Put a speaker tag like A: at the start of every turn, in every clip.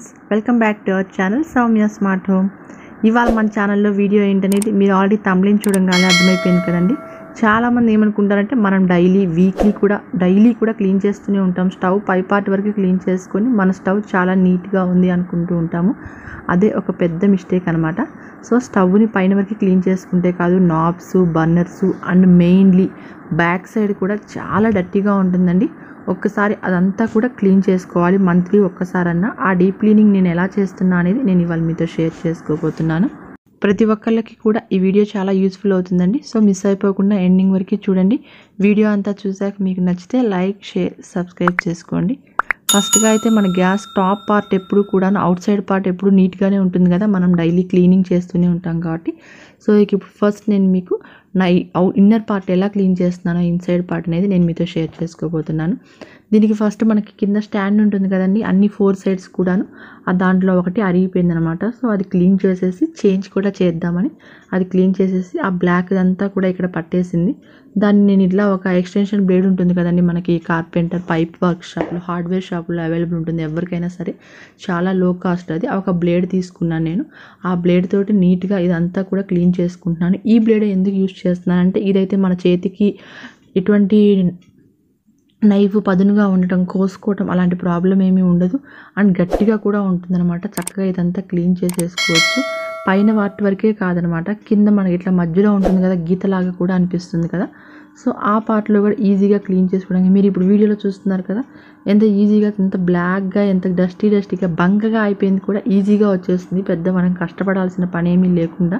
A: Friends welcome back to our channel Soumya smart home. ఇవాళ మన ఛానల్లో వీడియో ఏంటనేది మీరు ఆల్రెడీ తమిళని చూడంగానే అర్థమైపోయింది కదండి. చాలామంది ఏమనుకుంటారంటే మనం డైలీ వీక్లీ కూడా డైలీ కూడా క్లీన్ చేస్తూనే ఉంటాం. స్టవ్ పై పార్ట్ వరకు క్లీన్ చేసుకొని మన స్టవ్ చాలా నీట్గా ఉంది అనుకుంటూ ఉంటాము. అదే ఒక పెద్ద మిస్టేక్ అనమాట సో స్టవ్ని పైన వరకు క్లీన్ చేసుకుంటే కాదు knobs burners and mainly back side కూడా చాలా డర్టీగా ఉంటుందండి. ఒక్కసారి అదంతా కూడా క్లీన్ చేసుకోవాలి మంత్లీ ఒక్కసారన్నా. ఆ డీప్ క్లీనింగ్ నేను ఎలా చేస్తున్నా అనేది నేను ఇవాళ మీతో షేర్ చేసుకోబోతున్నాను. ప్రతి ఒక్కళ్ళకి కూడా ఈ వీడియో చాలా యూస్ఫుల్ అవుతుందండి. సో మిస్ అయిపోకుండా ఎండింగ్ వరకు చూడండి. వీడియో అంతా చూసాక మీకు నచ్చితే లైక్ షేర్ సబ్స్క్రైబ్ చేసుకోండి. ఫస్ట్గా అయితే మన గ్యాస్ టాప్ పార్ట్ ఎప్పుడు కూడా అవుట్ సైడ్ పార్ట్ ఎప్పుడు నీట్గానే ఉంటుంది కదా మనం డైలీ క్లీనింగ్ చేస్తూనే ఉంటాం కాబట్టి. సో ఇక ఇప్పుడు ఫస్ట్ నేను మీకు నా ఇన్నర్ పార్ట్ ఎలా క్లీన్ చేస్తున్నానో ఇన్సైడ్ పార్ట్ అనేది నేను మీతో షేర్ చేసుకోబోతున్నాను. దీనికి ఫస్ట్ మనకి కింద స్టాండ్ ఉంటుంది కదండి అన్ని ఫోర్ సైడ్స్ కూడాను. ఆ దాంట్లో ఒకటి అరిగిపోయింది అనమాట సో అది క్లీన్ చేసేసి చేంజ్ కూడా చేద్దామని అది క్లీన్ చేసేసి ఆ బ్లాక్ అంతా కూడా ఇక్కడ పట్టేసింది. దాన్ని నేను ఇట్లా ఒక ఎక్స్టెన్షన్ బ్లేడ్ ఉంటుంది కదండి మనకి కార్పెంటర్ పైప్ వర్క్ షాప్లో హార్డ్వేర్ షాపులో అవైలబుల్ ఉంటుంది. ఎవరికైనా సరే చాలా లో కాస్ట్ అది. ఒక బ్లేడ్ తీసుకున్నాను నేను. ఆ బ్లేడ్ తోటి నీట్గా ఇదంతా కూడా క్లీన్ చేసుకుంటున్నాను. ఈ బ్లేడ్ ఎందుకు యూజ్ చేస్తున్నానంటే ఇదైతే మన చేతికి ఎటువంటి నైఫ్ పదునుగా ఉండటం కోసుకోవటం అలాంటి ప్రాబ్లం ఏమీ ఉండదు. అండ్ గట్టిగా కూడా ఉంటుందన్నమాట. చక్కగా ఇదంతా క్లీన్ చేసేసుకోవచ్చు. పైన వాటి వరకే కాదనమాట కింద మనకి ఇట్లా మధ్యలో ఉంటుంది కదా గీతలాగా కూడా అనిపిస్తుంది కదా. సో ఆ పార్ట్లో కూడా ఈజీగా క్లీన్ చేసుకోవడానికి మీరు ఇప్పుడు వీడియోలో చూస్తున్నారు కదా ఎంత ఈజీగా ఎంత బ్లాక్గా ఎంత డస్టీ డస్టీగా బంకగా అయిపోయింది కూడా ఈజీగా వచ్చేస్తుంది. పెద్ద మనం కష్టపడాల్సిన పని ఏమీ లేకుండా.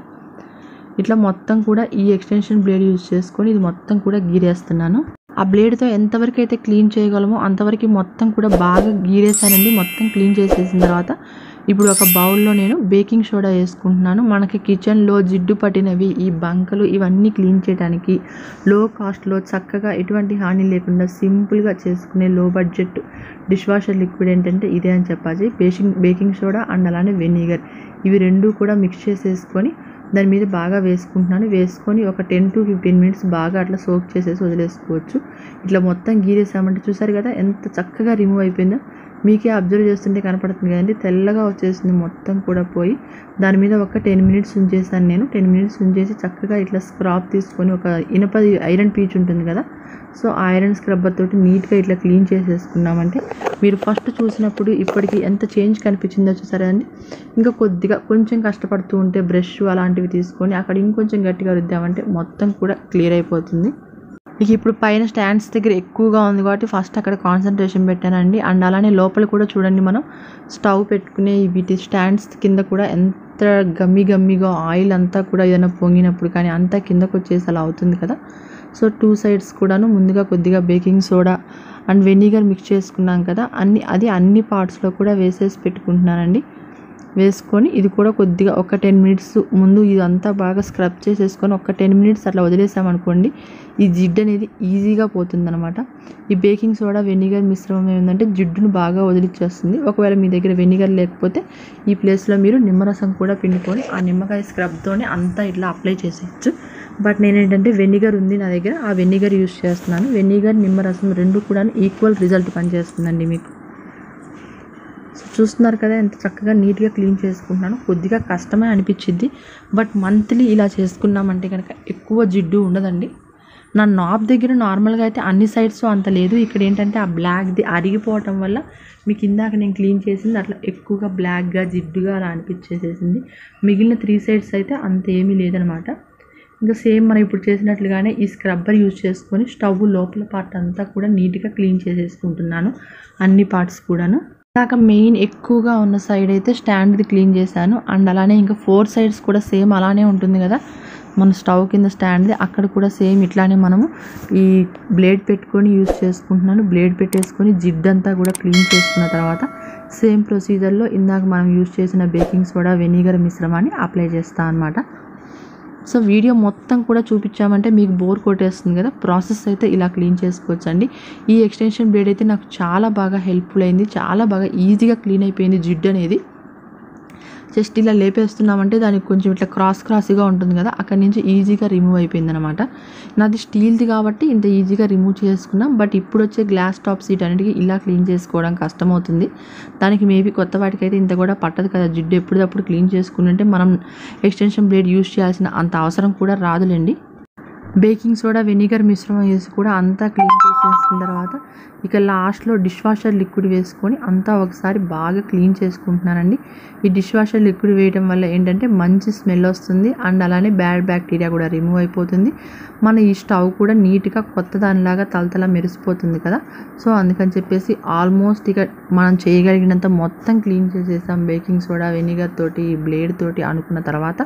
A: ఇట్లా మొత్తం కూడా ఈ ఎక్స్టెన్షన్ బ్లేడ్ యూజ్ చేసుకొని ఇది మొత్తం కూడా గీరేస్తున్నాను. ఆ బ్లేడ్తో ఎంతవరకు అయితే క్లీన్ చేయగలమో అంతవరకు మొత్తం కూడా బాగా గీరేసానండి మొత్తం క్లీన్ చేసేసిన తర్వాత ఇప్పుడు ఒక బౌల్లో నేను బేకింగ్ సోడా వేసుకుంటున్నాను. మనకి కిచెన్లో జిడ్డు పట్టినవి ఈ బంకలు ఇవన్నీ క్లీన్ చేయడానికి లో కాస్ట్లో చక్కగా ఎటువంటి హాని లేకుండా సింపుల్గా చేసుకునే లో బడ్జెట్ డిష్ వాషర్ లిక్విడ్ ఏంటంటే ఇదే అని చెప్పాలి. బేకింగ్ బేకింగ్ సోడా అండ్ అలానే వెనిగర్ ఇవి రెండు కూడా మిక్స్ చేసేసుకొని దాని మీద బాగా వేసుకుంటున్నాను. వేసుకొని ఒక టెన్ టు ఫిఫ్టీన్ మినిట్స్ బాగా అట్లా సోక్ చేసేసి వదిలేసుకోవచ్చు. ఇట్లా మొత్తం గీరేసామంటే చూసారు కదా ఎంత చక్కగా రిమూవ్ అయిపోయిందో. మీకే అబ్జర్వ్ చేస్తుంటే కనపడుతుంది కదండి. తెల్లగా వచ్చేసింది మొత్తం కూడా పోయి. దాని మీద ఒక టెన్ మినిట్స్ ఉంచేసాను నేను. టెన్ మినిట్స్ ఉంచేసి చక్కగా ఇట్లా స్క్రాప్ తీసుకొని ఒక ఇనప ఐరన్ పీచ్ ఉంటుంది కదా. సో ఐరన్ స్క్రబ్బర్ తోటి నీట్గా ఇట్లా క్లీన్ చేసేసుకున్నామంటే మీరు ఫస్ట్ చూసినప్పుడు ఇప్పటికి ఎంత చేంజ్ కనిపించిందో చూసారా అండి? ఇంకా కొద్దిగా కొంచెం కష్టపడుతూ ఉంటే బ్రష్ అలాంటివి తీసుకొని అక్కడ ఇంకొంచెం గట్టిగా రుద్దామంటే మొత్తం కూడా క్లియర్ అయిపోతుంది. ఇక ఇప్పుడు పైన స్టాండ్స్ దగ్గర ఎక్కువగా ఉంది కాబట్టి ఫస్ట్ అక్కడ కాన్సన్ట్రేషన్ పెట్టానండి. అండ్ అలానే లోపల కూడా చూడండి మనం స్టవ్ పెట్టుకునే వీటి స్టాండ్స్ కింద కూడా ఎంత గమ్మి గమ్మిగా ఆయిల్ అంతా కూడా ఏదైనా పొంగినప్పుడు కానీ అంతా కిందకు వచ్చేసి అలా అవుతుంది కదా. సో టూ సైడ్స్ కూడాను ముందుగా కొద్దిగా baking soda and vinegar mix చేసుకున్నాం కదా. అన్ని అది అన్ని పార్ట్స్లో కూడా వేసేసి పెట్టుకుంటున్నానండి. వేసుకొని ఇది కూడా కొద్దిగా ఒక టెన్ మినిట్స్ ముందు ఇదంతా బాగా స్క్రబ్ చేసేసుకొని ఒక టెన్ మినిట్స్ అట్లా వదిలేసామనుకోండి ఈ జిడ్డు అనేది ఈజీగా పోతుందన్నమాట. ఈ బేకింగ్ సోడా వెనిగర్ మిశ్రమం ఏంటంటే జిడ్డును బాగా వదిలిచ్చేస్తుంది. ఒకవేళ మీ దగ్గర వెనిగర్ లేకపోతే ఈ ప్లేస్లో మీరు నిమ్మరసం కూడా పిండుకొని ఆ నిమ్మకాయ స్క్రబ్తోనే అంతా ఇట్లా అప్లై చేసేయచ్చు. బట్ నేనేంటంటే వెనిగర్ ఉంది నా దగ్గర ఆ వెనిగర్ యూస్ చేస్తున్నాను. వెనిగర్ నిమ్మరసం రెండు కూడా ఈక్వల్ రిజల్ట్ పనిచేస్తుందండి మీకు. చూస్తున్నారు కదా ఎంత చక్కగా నీట్గా క్లీన్ చేసుకుంటున్నాను. కొద్దిగా కష్టమే అనిపించింది. బట్ మంత్లీ ఇలా చేసుకున్నామంటే కనుక ఎక్కువ జిడ్డు ఉండదండి. నా నాబ్ దగ్గర నార్మల్గా అయితే అన్ని సైడ్స్ అంత లేదు. ఇక్కడ ఏంటంటే ఆ బ్లాక్ది అరిగిపోవటం వల్ల మీకు ఇందాక నేను క్లీన్ చేసింది అట్లా ఎక్కువగా బ్లాక్గా జిడ్డుగా అలా అనిపించేసేసింది. మిగిలిన త్రీ సైడ్స్ అయితే అంత ఏమీ లేదనమాట. ఇంకా సేమ్ మనం ఇప్పుడు చేసినట్లుగానే ఈ స్క్రబ్బర్ యూజ్ చేసుకొని స్టవ్ లోపల పార్ట్ అంతా కూడా నీట్గా క్లీన్ చేసేసుకుంటున్నాను. అన్ని పార్ట్స్ కూడాను. ఇందాక మెయిన్ ఎక్కువగా ఉన్న సైడ్ అయితే స్టాండ్ది క్లీన్ చేశాను. అండ్ అలానే ఇంకా ఫోర్ సైడ్స్ కూడా సేమ్ అలానే ఉంటుంది కదా. మన స్టవ్ కింద స్టాండ్ది అక్కడ కూడా సేమ్ ఇట్లానే మనము ఈ బ్లేడ్ పెట్టుకొని యూజ్ చేసుకుంటున్నాను. బ్లేడ్ పెట్టేసుకొని జిడ్డంతా కూడా క్లీన్ చేసుకున్న తర్వాత సేమ్ ప్రొసీజర్లో ఇందాక మనం యూజ్ చేసిన బేకింగ్ సోడా వెనిగర్ మిశ్రమాన్ని అప్లై చేస్తాను అనమాట సో వీడియో మొత్తం కూడా చూపించామంటే మీకు బోర్ కొట్టేస్తుంది కదా. ప్రాసెస్ అయితే ఇలా క్లీన్ చేసుకోవచ్చు అండి ఈ ఎక్స్టెన్షన్ బ్లేడ్ అయితే నాకు చాలా బాగా హెల్ప్ఫుల్ అయింది. చాలా బాగా ఈజీగా క్లీన్ అయిపోయింది జిడ్డు అనేది. జస్ట్ ఇలా లేపేస్తున్నామంటే దానికి కొంచెం ఇట్లా క్రాస్ క్రాస్గా ఉంటుంది కదా అక్కడి నుంచి ఈజీగా రిమూవ్ అయిపోయింది అనమాట నాది స్టీల్ది కాబట్టి ఇంత ఈజీగా రిమూవ్ చేసుకున్నాం బట్ ఇప్పుడు వచ్చే గ్లాస్ టాప్ సీట్ అన్నిటికీ ఇలా క్లీన్ చేసుకోవడం కష్టమవుతుంది. దానికి మేబీ కొత్త వాటికి అయితే ఇంత కూడా పట్టదు కదా జిడ్డు ఎప్పుడప్పుడు క్లీన్ చేసుకుంటే మనం ఎక్స్టెన్షన్ బ్లేడ్ యూజ్ చేయాల్సిన అంత అవసరం కూడా రాదులేండి. బేకింగ్ సోడా వెనిగర్ మిశ్రమం వేసి కూడా అంతా క్లీన్ చేసేసిన తర్వాత ఇక లాస్ట్లో డిష్ వాషర్ లిక్విడ్ వేసుకొని అంతా ఒకసారి బాగా క్లీన్ చేసుకుంటున్నానండి. ఈ డిష్ వాషర్ లిక్విడ్ వేయడం వల్ల ఏంటంటే మంచి స్మెల్ వస్తుంది అండ్ అలానే బ్యాడ్ బ్యాక్టీరియా కూడా రిమూవ్ అయిపోతుంది. మన ఈ స్టవ్ కూడా నీట్గా కొత్త దానిలాగా తలతల మెరిసిపోతుంది కదా. సో అందుకని చెప్పేసి ఆల్మోస్ట్ ఇక మనం చేయగలిగినంత మొత్తం క్లీన్ చేసేసాం. బేకింగ్ సోడా వెనిగర్ తోటి బ్లేడ్ తోటి అనుకున్న తర్వాత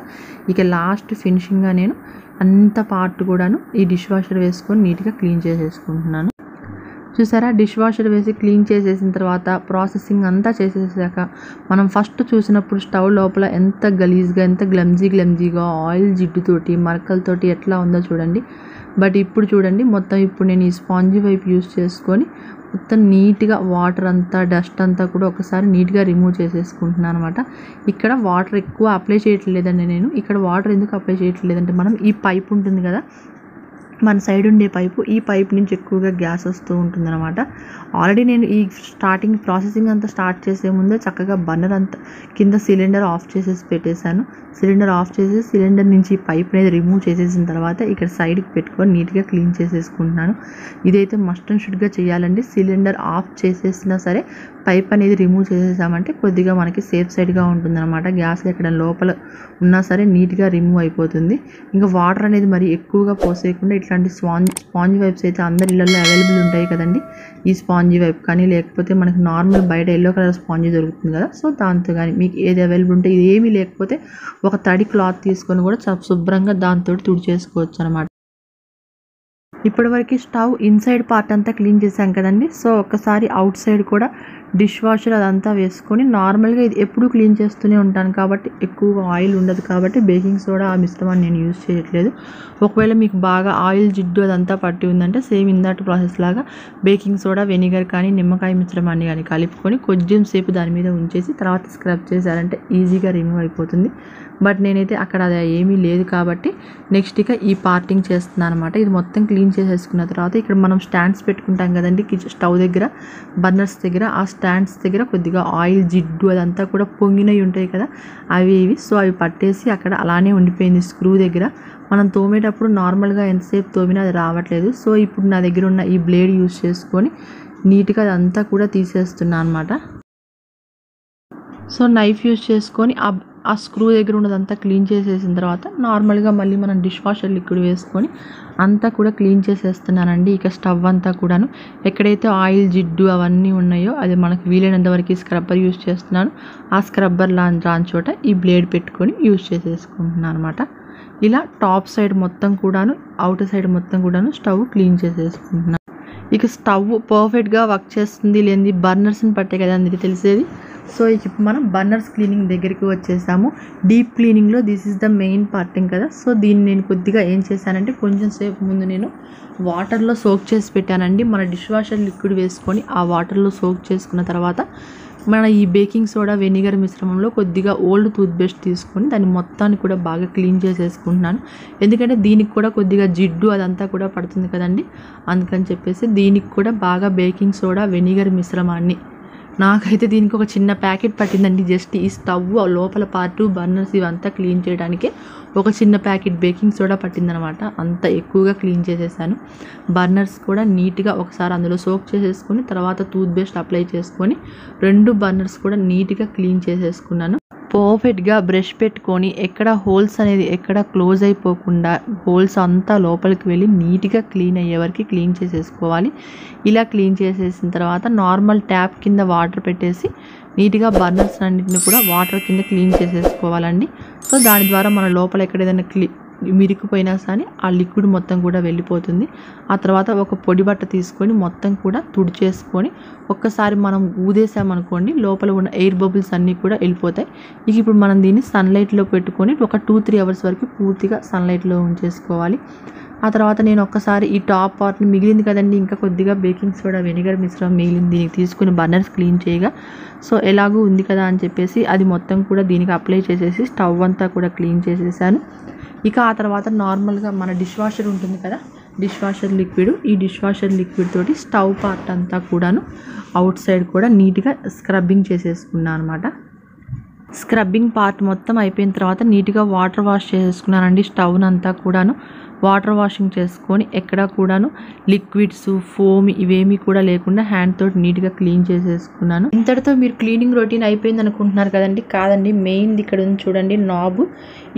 A: ఇక లాస్ట్ ఫినిషింగ్గా నేను అంత పార్ట్ కూడాను ఈ డిష్ వాషర్ వేసుకొని నీట్గా క్లీన్ చేసేసుకుంటున్నాను. చూసారా? డిష్ వాషర్ వేసి క్లీన్ చేసేసిన తర్వాత ప్రాసెసింగ్ అంతా చేసేసాక మనం ఫస్ట్ చూసినప్పుడు స్టవ్ లోపల ఎంత గలీజ్గా ఎంత గ్లమ్జీ గ్లమ్జీగా ఆయిల్ జిడ్డుతోటి మరకలతోటి ఎట్లా ఉందో చూడండి. బట్ ఇప్పుడు చూడండి మొత్తం ఇప్పుడు నేను ఈ స్పాంజీ వైపు యూస్ చేసుకొని మొత్తం నీట్గా వాటర్ అంతా డస్ట్ అంతా కూడా ఒకసారి నీట్గా రిమూవ్ చేసేసుకుంటున్నాను అనమాట ఇక్కడ వాటర్ ఎక్కువ అప్లై చేయట్లేదండి నేను. ఇక్కడ వాటర్ ఎందుకు అప్లై చేయట్లేదంటే మనం ఈ పైప్ ఉంటుంది కదా మన సైడ్ ఉండే పైపు ఈ పైప్ నుంచి ఎక్కువగా గ్యాస్ వస్తూ ఉంటుందన్నమాట. ఆల్రెడీ నేను ఈ స్టార్టింగ్ ప్రాసెసింగ్ అంతా స్టార్ట్ చేసే ముందే చక్కగా బర్నర్ అంతా కింద సిలిండర్ ఆఫ్ చేసేసి పెట్టేశాను. సిలిండర్ ఆఫ్ చేసి సిలిండర్ నుంచి ఈ పైప్ అనేది రిమూవ్ చేసేసిన తర్వాత ఇక్కడ సైడ్కి పెట్టుకొని నీట్గా క్లీన్ చేసేసుకుంటున్నాను. ఇదైతే మస్ట్ అండ్ షుడ్గా చేయాలండి. సిలిండర్ ఆఫ్ చేసేసినా సరే పైప్ అనేది రిమూవ్ చేసేసామంటే కొద్దిగా మనకి సేఫ్ సైడ్గా ఉంటుందన్నమాట. గ్యాస్ ఎక్కడ లోపల ఉన్నా సరే నీట్గా రిమూవ్ అయిపోతుంది. ఇంకా వాటర్ అనేది మరి ఎక్కువగా పోసేయకుండా ఇట్లాంటి స్పాంజ్ స్పాంజ్ వైప్స్ అయితే అందరి ఇళ్ళల్లో అవైలబుల్ ఉంటాయి కదండి. ఈ స్పాంజీ వైప్ కానీ లేకపోతే మనకి నార్మల్ బయట ఎల్లో కలర్ స్పాంజీ దొరుకుతుంది కదా. సో దాంతో కానీ మీకు ఏది అవైలబుల్ ఉంటే ఇది ఏమీ లేకపోతే ఒక తడి క్లాత్ తీసుకొని కూడా శుభ్రంగా దాంతో తుడిచేసుకోవచ్చు అనమాట ఇప్పటివరకు స్టవ్ ఇన్సైడ్ పార్ట్ అంతా క్లీన్ చేశాం కదండి. సో ఒక్కసారి అవుట్ సైడ్ కూడా డిష్ వాషర్ అదంతా వేసుకొని నార్మల్గా ఇది ఎప్పుడూ క్లీన్ చేస్తూనే ఉంటాను. కాబట్టి ఎక్కువగా ఆయిల్ ఉండదు కాబట్టి బేకింగ్ సోడా ఆ మిశ్రమాన్ని నేను యూజ్ చేయట్లేదు. ఒకవేళ మీకు బాగా ఆయిల్ జిడ్డు అదంతా పట్టి ఉందంటే సేమ్ ఇందాటి ప్రాసెస్ లాగా బేకింగ్ సోడా వెనిగర్ కానీ నిమ్మకాయ మిశ్రమాన్ని కానీ కలుపుకొని కొంచెం సేపు దాని మీద ఉంచేసి తర్వాత స్క్రబ్ చేశారంటే ఈజీగా రిమూవ్ అయిపోతుంది. బట్ నేనైతే అక్కడ అది ఏమీ లేదు కాబట్టి నెక్స్ట్ ఇక ఈ పార్టింగ్ చేస్తున్నాను అనమాట ఇది మొత్తం క్లీన్ చేసేసుకున్న తర్వాత ఇక్కడ మనం స్టాండ్స్ పెట్టుకుంటాం కదండి కిచెన్ స్టవ్ దగ్గర బర్నర్స్ దగ్గర. ఆ స్టాండ్స్ దగ్గర కొద్దిగా ఆయిల్ జిడ్డు అదంతా కూడా పొంగినవి ఉంటాయి కదా అవి ఇవి. సో అవి పట్టేసి అక్కడ అలానే ఉండిపోయింది స్క్రూ దగ్గర. మనం తోమేటప్పుడు నార్మల్గా ఎంతసేపు తోమినా అది రావట్లేదు. సో ఇప్పుడు నా దగ్గర ఉన్న ఈ బ్లేడ్ యూస్ చేసుకొని నీట్గా అదంతా కూడా తీసేస్తున్నాను అనమాట సో నైఫ్ యూస్ చేసుకొని ఆ ఆ స్క్రూ దగ్గర ఉన్నదంతా క్లీన్ చేసేసిన తర్వాత నార్మల్గా మళ్ళీ మనం డిష్ వాషర్ లిక్విడ్ వేసుకొని అంతా కూడా క్లీన్ చేసేస్తున్నానండి. ఇక స్టవ్ అంతా కూడాను. ఎక్కడైతే ఆయిల్ జిడ్డు అవన్నీ ఉన్నాయో అది మనకు వీలైనంత వరకు స్క్రబ్బర్ యూస్ చేస్తున్నాను. ఆ స్క్రబ్బర్ లా రాని చోట ఈ బ్లేడ్ పెట్టుకొని యూస్ చేసేసుకుంటున్నాను అనమాట ఇలా టాప్ సైడ్ మొత్తం కూడాను అవుటర్ సైడ్ మొత్తం కూడాను స్టవ్ క్లీన్ చేసేసుకుంటున్నాను. ఇక స్టవ్ పర్ఫెక్ట్గా వర్క్ చేస్తుంది లేని బర్నర్స్ని పట్టే కదా అందరికీ తెలిసేది. సో ఇప్పుడు మనం బర్నర్స్ క్లీనింగ్ దగ్గరికి వచ్చేసాము. Deep క్లీనింగ్లో this is the main parting కదా. సో దీన్ని నేను కొద్దిగా ఏం చేశానంటే కొంచెం సేపు ముందు నేను వాటర్లో సోక్ చేసి పెట్టానండి. మన డిష్ వాషర్ లిక్విడ్ వేసుకొని ఆ వాటర్లో సోక్ చేసుకున్న తర్వాత మన ఈ బేకింగ్ సోడా వెనిగర్ మిశ్రమంలో కొద్దిగా ఓల్డ్ టూత్ తీసుకొని దాన్ని మొత్తాన్ని కూడా బాగా క్లీన్ చేసేసుకుంటున్నాను. ఎందుకంటే దీనికి కూడా కొద్దిగా జిడ్డు అదంతా కూడా పడుతుంది కదండి. అందుకని చెప్పేసి దీనికి కూడా బాగా బేకింగ్ సోడా వెనిగర్ మిశ్రమాన్ని నాకైతే దీనికి ఒక చిన్న ప్యాకెట్ పట్టిందండి. జస్ట్ ఈ స్టవ్ లోపల పార్టు బర్నర్స్ ఇవంతా క్లీన్ చేయడానికి ఒక చిన్న ప్యాకెట్ బేకింగ్ సోడా పట్టిందనమాట. అంత ఎక్కువగా క్లీన్ చేసేసాను. బర్నర్స్ కూడా నీట్గా ఒకసారి అందులో సోక్ చేసేసుకొని తర్వాత టూత్ పేస్ట్ అప్లై చేసుకొని రెండు బర్నర్స్ కూడా నీట్గా క్లీన్ చేసేసుకున్నాను. పర్ఫెక్ట్గా బ్రష్ పెట్టుకొని ఎక్కడ హోల్స్ అనేది ఎక్కడ క్లోజ్ అయిపోకుండా హోల్స్ అంతా లోపలికి వెళ్ళి నీట్గా క్లీన్ అయ్యే వరకు క్లీన్ చేసేసుకోవాలి. ఇలా క్లీన్ చేసేసిన తర్వాత నార్మల్ ట్యాప్ కింద వాటర్ పెట్టేసి నీట్గా బర్నర్స్ అన్నింటిని కూడా వాటర్ కింద క్లీన్ చేసేసుకోవాలండి. సో దాని ద్వారా మన లోపల ఎక్కడ ఏదైనా క్లీ మిరికిపోయినా సరే ఆ లిక్విడ్ మొత్తం కూడా వెళ్ళిపోతుంది. ఆ తర్వాత ఒక పొడి బట్ట తీసుకొని మొత్తం కూడా తుడిచేసుకొని ఒక్కసారి మనం ఊదేసామనుకోండి లోపల ఉన్న ఎయిర్ బబుల్స్ అన్నీ కూడా వెళ్ళిపోతాయి. ఇక ఇప్పుడు మనం దీన్ని సన్లైట్లో పెట్టుకొని ఒక టూ త్రీ అవర్స్ వరకు పూర్తిగా సన్లైట్లో ఉంచేసుకోవాలి. ఆ తర్వాత నేను ఒక్కసారి ఈ టాప్ పార్ట్ని మిగిలింది కదండి ఇంకా కొద్దిగా బేకింగ్ సోడా వెనిగర్ మిశ్రమం మిగిలింది దీనికి తీసుకుని బర్నర్స్ క్లీన్ చేయగా. సో ఎలాగూ ఉంది కదా అని చెప్పేసి అది మొత్తం కూడా దీనికి అప్లై చేసేసి స్టవ్ అంతా కూడా క్లీన్ చేసేసాను. ఇక ఆ తర్వాత నార్మల్గా మన డిష్ వాషర్ ఉంటుంది కదా డిష్ వాషర్ లిక్విడ్. ఈ డిష్ వాషర్ లిక్విడ్ తోటి స్టవ్ పార్ట్ అంతా కూడాను అవుట్ సైడ్ కూడా నీట్గా స్క్రబ్బింగ్ చేసేసుకున్నాను అనమాట స్క్రబ్బింగ్ పార్ట్ మొత్తం అయిపోయిన తర్వాత నీట్గా వాటర్ వాష్ చేసుకున్నానండి స్టవ్నంతా కూడాను. వాటర్ వాషింగ్ చేసుకొని ఎక్కడ కూడాను లిక్విడ్స్ ఫోమ్ ఇవేమీ కూడా లేకుండా హ్యాండ్ తోటి నీట్గా క్లీన్ చేసేసుకున్నాను. ఇంతటితో మీరు క్లీనింగ్ రొటీన్ అయిపోయింది అనుకుంటున్నారు కదండి? కాదండి మెయిన్ ఇక్కడ ఉంది చూడండి నాబ్.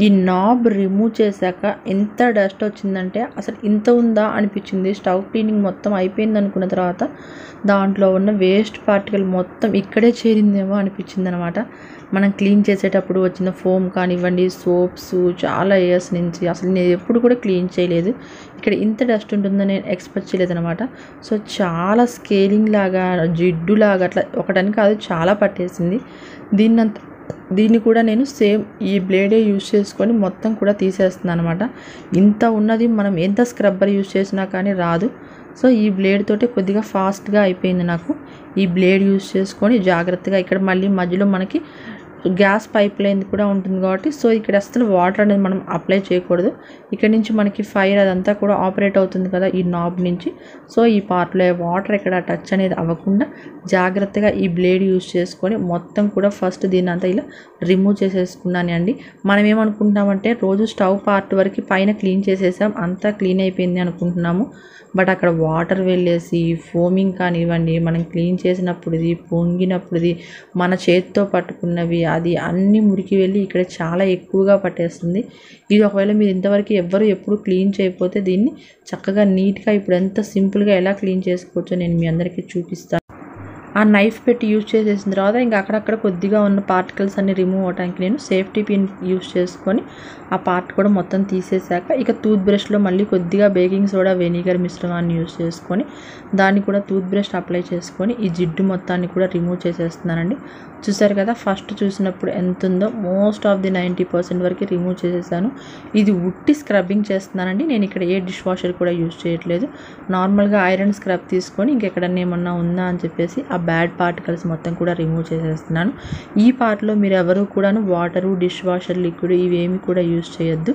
A: ఈ నాబ్ రిమూవ్ చేశాక ఎంత డస్ట్ వచ్చిందంటే అసలు ఇంత ఉందా అనిపించింది. స్టవ్ క్లీనింగ్ మొత్తం అయిపోయింది అనుకున్న తర్వాత దాంట్లో ఉన్న వేస్ట్ పార్టికల్ మొత్తం ఇక్కడే చేరిందేమో అనిపించింది అనమాట మనం క్లీన్ చేసేటప్పుడు వచ్చిన ఫోమ్ కానివ్వండి సోప్స్ చాలా ఇయర్స్ నుంచి అసలు నేను ఎప్పుడు కూడా క్లీన్ చేయలేదు. ఇక్కడ ఇంత డస్ట్ ఉంటుందని నేను ఎక్స్పెక్ట్ చేయలేదు అనమాట సో చాలా స్కేలింగ్ లాగా జిడ్డు లాగా అట్లా ఒకటని కాదు చాలా పట్టేసింది. దీన్నంత దీన్ని కూడా నేను సేమ్ ఈ బ్లేడే యూజ్ చేసుకొని మొత్తం కూడా తీసేస్తున్నాను అనమాట ఇంత ఉన్నది మనం ఎంత స్క్రబ్బర్ యూజ్ చేసినా కానీ రాదు. సో ఈ బ్లేడ్ తోటి కొద్దిగా ఫాస్ట్గా అయిపోయింది నాకు. ఈ బ్లేడ్ యూజ్ చేసుకొని జాగ్రత్తగా ఇక్కడ మళ్ళీ మధ్యలో మనకి గ్యాస్ పైప్ లైన్ కూడా ఉంటుంది కాబట్టి సో ఇక్కడ అసలు వాటర్ అనేది మనం అప్లై చేయకూడదు. ఇక్కడ నుంచి మనకి ఫైర్ అదంతా కూడా ఆపరేట్ అవుతుంది కదా ఈ నాబ్ నుంచి. సో ఈ పార్ట్లో వాటర్ ఇక్కడ టచ్ అనేది అవ్వకుండా జాగ్రత్తగా ఈ బ్లేడ్ యూజ్ చేసుకొని మొత్తం కూడా ఫస్ట్ దీన్ని అంతా ఇలా రిమూవ్ చేసేసుకున్నాను అండి. మనం ఏమనుకుంటున్నామంటే రోజు స్టవ్ పార్ట్ వరకు పైన క్లీన్ చేసేసాం అంతా క్లీన్ అయిపోయింది అనుకుంటున్నాము. బట్ అక్కడ వాటర్ వెళ్ళేసి ఫోమింగ్ కానివ్వండి మనం క్లీన్ చేసినప్పుడుది పొంగినప్పుడుది మన చేతితో పట్టుకున్నవి అది అన్ని మురికి వెళ్ళి ఇక్కడ చాలా ఎక్కువగా పట్టేస్తుంది. ఇది ఒకవేళ మీరు ఇంతవరకు ఎవ్వరు ఎప్పుడు క్లీన్ చేయకపోతే దీన్ని చక్కగా నీట్గా ఇప్పుడు ఎంత సింపుల్గా ఎలా క్లీన్ చేసుకోవచ్చో నేను మీ అందరికీ చూపిస్తాను ఆ నైఫ్ పెట్టి యూజ్ చేసేసిన తర్వాత ఇంకా అక్కడక్కడ కొద్దిగా ఉన్న పార్టికల్స్ అన్ని రిమూవ్ అవడానికి నేను సేఫ్టీ పిన్ యూజ్ చేసుకొని ఆ పార్ట్ కూడా మొత్తం తీసేసాక ఇక టూత్ బ్రష్లో మళ్ళీ కొద్దిగా బేకింగ్ సోడా వెనిగర్ మిశ్రమాన్ని యూజ్ చేసుకొని దాన్ని కూడా టూత్ బ్రష్ అప్లై చేసుకొని ఈ జిడ్డు మొత్తాన్ని కూడా రిమూవ్ చేసేస్తున్నానండి. చూసారు కదా ఫస్ట్ చూసినప్పుడు ఎంత ఉందో most of the ninety percent వరకు రిమూవ్ చేసేసాను. ఇది ఉట్టి స్క్రబ్బింగ్ చేస్తున్నానండి. నేను ఇక్కడ ఏ డిష్ వాషర్ కూడా యూజ్ చేయట్లేదు. నార్మల్గా ఐరన్ స్క్రబ్ తీసుకొని ఇంకెక్కడన్నా ఏమన్నా ఉందా అని చెప్పేసి ఆ బ్యాడ్ పార్టికల్స్ మొత్తం కూడా రిమూవ్ చేసేస్తున్నాను. ఈ పార్ట్లో మీరు ఎవరు కూడాను వాటరు డిష్ వాషర్ లిక్విడ్ ఇవేమి కూడా యూజ్ చేయొద్దు.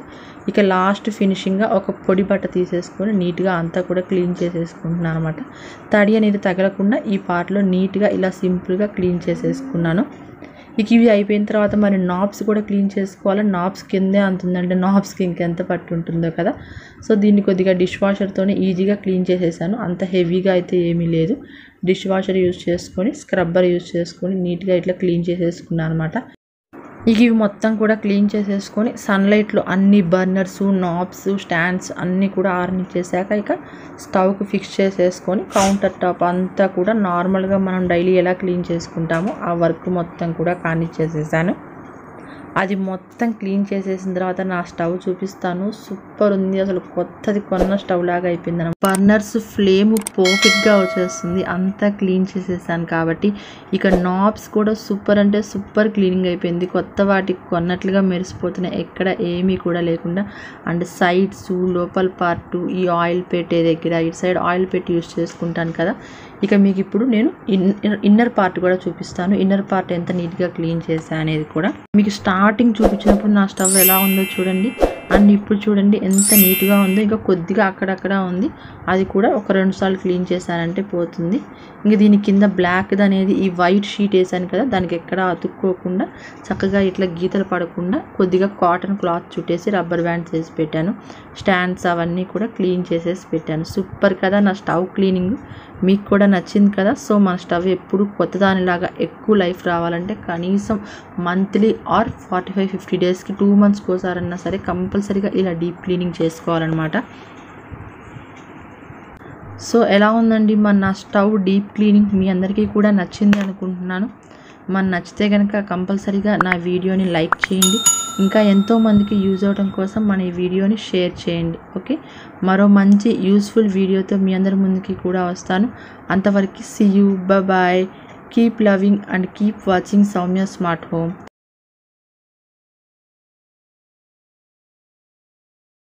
A: ఇక లాస్ట్ ఫినిషింగ్గా ఒక పొడి బట్ట తీసేసుకొని నీట్గా అంతా కూడా క్లీన్ చేసేసుకుంటున్నాను అనమాట తడి అనేది తగలకుండా ఈ పార్ట్లో నీట్గా ఇలా సింపుల్గా క్లీన్ చేసేసుకున్నాను. ఇక ఇవి అయిపోయిన తర్వాత మరి నాబ్స్ కూడా క్లీన్ చేసుకోవాలి. నాబ్స్ కిందే అంతుందంటే నాబ్స్కి ఇంకెంత పట్టు ఉంటుందో కదా. సో దీన్ని కొద్దిగా డిష్ వాషర్తోనే ఈజీగా క్లీన్ చేసేసాను. అంత హెవీగా అయితే ఏమీ లేదు. డిష్ వాషర్ యూజ్ చేసుకొని స్క్రబ్బర్ యూజ్ చేసుకొని నీట్గా ఇట్లా క్లీన్ చేసేసుకున్నాను అనమాట ఇక ఇవి మొత్తం కూడా క్లీన్ చేసేసుకొని సన్లైట్లో అన్ని బర్నర్స్ నాబ్స్ స్టాండ్స్ అన్నీ కూడా ఆర్నిచ్చేసాక ఇక స్టవ్కి ఫిక్స్ చేసేసుకొని కౌంటర్ టాప్ అంతా కూడా నార్మల్గా మనం డైలీ ఎలా క్లీన్ చేసుకుంటామో ఆ వర్క్ మొత్తం కూడా కానిచ్చేసేసాను. అది మొత్తం క్లీన్ చేసేసిన తర్వాత నా స్టవ్ చూపిస్తాను. సూపర్ ఉంది. అసలు కొత్తది కొన్న స్టవ్ లాగా అయిపోయింది బర్నర్స్ ఫ్లేమ్ పర్ఫెక్ట్గా వచ్చేస్తుంది. అంతా క్లీన్ చేసేసాను కాబట్టి. ఇక నాబ్స్ కూడా సూపర్ అంటే సూపర్ క్లీనింగ్ అయిపోయింది. కొత్త వాటికి కొన్నట్లుగా మెరిసిపోతున్నాయి. ఎక్కడ ఏమీ కూడా లేకుండా. అండ్ సైడ్స్ లోపల పార్ట్ ఈ ఆయిల్ పెట్టే దగ్గర ఇటు సైడ్ ఆయిల్ పెట్టి యూస్ చేసుకుంటాను కదా. ఇక మీకు ఇప్పుడు నేను ఇన్నర్ పార్ట్ కూడా చూపిస్తాను. ఇన్నర్ పార్ట్ ఎంత నీట్గా క్లీన్ చేసా అనేది కూడా. మీకు స్టార్టింగ్ చూపించినప్పుడు నా స్టవ్ ఎలా ఉందో చూడండి. అండ్ ఇప్పుడు చూడండి ఎంత నీట్గా ఉందో ఇంకా కొద్దిగా అక్కడక్కడ ఉంది. అది కూడా ఒక రెండు సార్లు క్లీన్ చేశానంటే పోతుంది. ఇంకా దీని కింద బ్లాక్ది అనేది ఈ వైట్ షీట్ వేసాను కదా దానికి ఎక్కడ అతుక్కోకుండా చక్కగా ఇట్లా గీతలు పడకుండా కొద్దిగా కాటన్ క్లాత్ చుట్టేసి రబ్బర్ బ్యాండ్స్ వేసి పెట్టాను. స్టాండ్స్ అవన్నీ కూడా క్లీన్ చేసేసి పెట్టాను. సూపర్ కదా నా స్టవ్ క్లీనింగ్ మీకు కూడా నచ్చింది కదా? సో మన స్టవ్ ఎప్పుడు కొత్త దానిలాగా ఎక్కువ లైఫ్ రావాలంటే కనీసం monthly or forty five fifty డేస్కి టూ మంత్స్కి ఒకసారన్నా సరే కంపల్సరీ కంపల్సరీగా ఇలా డీప్ క్లీనింగ్ చేసుకోవాలన్నమాట. సో ఎలా ఉందండి? మన నా స్టవ్ డీప్ క్లీనింగ్ మీ అందరికీ కూడా నచ్చింది అనుకుంటున్నాను. మన నచ్చితే కనుక కంపల్సరీగా నా వీడియోని లైక్ చేయండి. ఇంకా ఎంతోమందికి యూజ్ అవడం కోసం మన ఈ వీడియోని షేర్ చేయండి. ఓకే? మరో మంచి యూస్ఫుల్ వీడియోతో మీ అందరి ముందుకి కూడా వస్తాను. అంతవరకు see you bye keep loving and keep watching Soumya smart home.